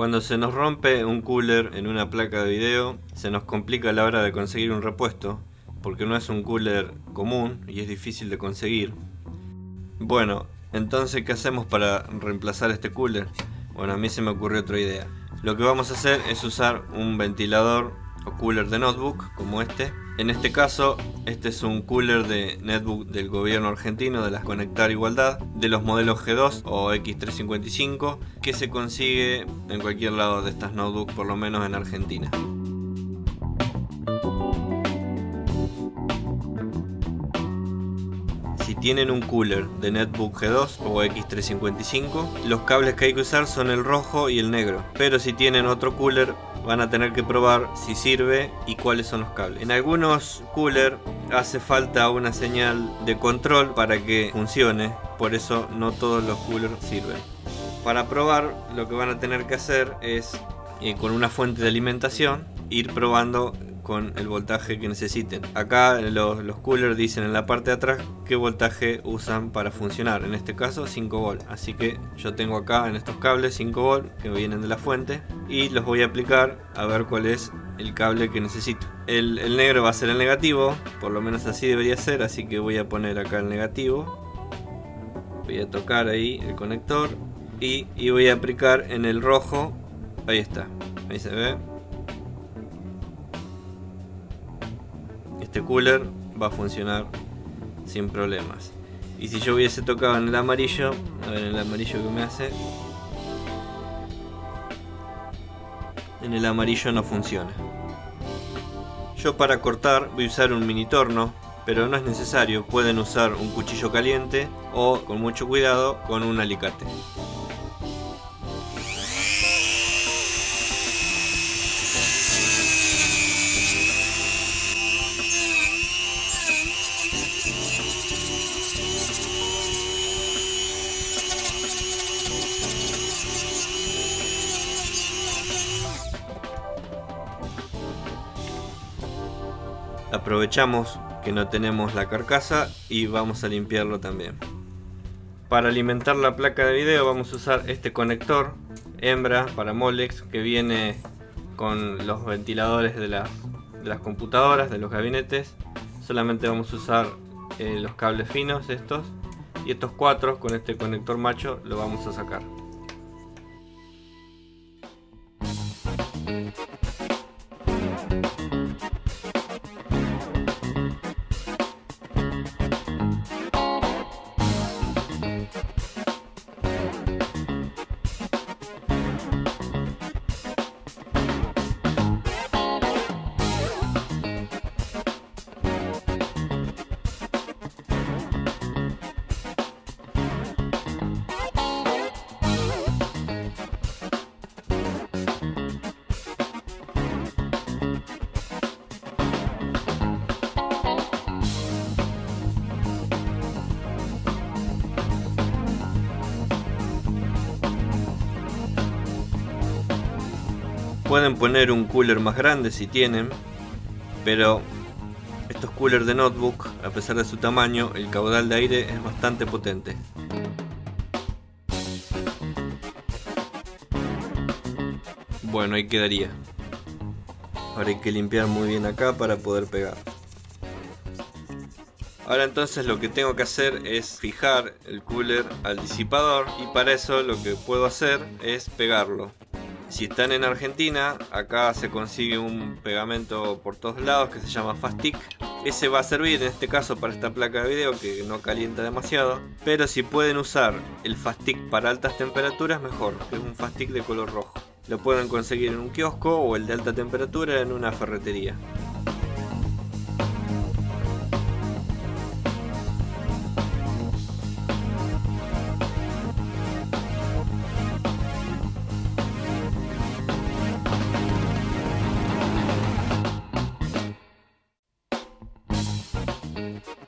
Cuando se nos rompe un cooler en una placa de video, se nos complica la hora de conseguir un repuesto, porque no es un cooler común y es difícil de conseguir. Bueno, entonces ¿qué hacemos para reemplazar este cooler? Bueno, a mí se me ocurrió otra idea. Lo que vamos a hacer es usar un ventilador o cooler de notebook como este. En este caso, este es un cooler de netbook del gobierno argentino de la Conectar Igualdad de los modelos G2 o X355 que se consigue en cualquier lado de estas notebooks, por lo menos en Argentina. Si tienen un cooler de Netbook G2 o X355, los cables que hay que usar son el rojo y el negro. Pero si tienen otro cooler, van a tener que probar si sirve y cuáles son los cables. En algunos cooler hace falta una señal de control para que funcione, por eso no todos los coolers sirven. Para probar lo que van a tener que hacer es eh, con una fuente de alimentación ir probando con el voltaje que necesiten. Acá los, los, coolers dicen en la parte de atrás qué voltaje usan para funcionar. En este caso 5 volt. Así que yo tengo acá en estos cables 5 volt que vienen de la fuente y los voy a aplicar a ver cuál es el cable que necesito. El, el negro va a ser el negativo, por lo menos así debería ser, así que voy a poner acá el negativo. Voy a tocar ahí el conector y, y voy a aplicar en el rojo. Ahí está, ahí se ve este cooler va a funcionar sin problemas. Y si yo hubiese tocado en el amarillo, a ver el amarillo que me hace. En el amarillo no funciona. Yo para cortar voy a usar un mini torno, pero no es necesario, pueden usar un cuchillo caliente o con mucho cuidado con un alicate. Aprovechamos que no tenemos la carcasa y vamos a limpiarlo también. Para alimentar la placa de video vamos a usar este conector hembra para Molex que viene con los ventiladores de las, computadoras de los gabinetes. Solamente vamos a usar eh, los cables finos estos y estos cuatro con este conector macho lo vamos a sacar Pueden poner un cooler más grande si tienen, pero estos coolers de notebook, a pesar de su tamaño, el caudal de aire es bastante potente. Bueno, ahí quedaría. Ahora hay que limpiar muy bien acá para poder pegar. Ahora entonces lo que tengo que hacer es fijar el cooler al disipador y para eso lo que puedo hacer es pegarlo. Si están en Argentina, acá se consigue un pegamento por todos lados que se llama Fastic. Ese va a servir en este caso para esta placa de video que no calienta demasiado. Pero si pueden usar el Fastic para altas temperaturas, mejor, es un Fastic de color rojo. Lo pueden conseguir en un kiosco o el de alta temperatura en una ferretería. Bye.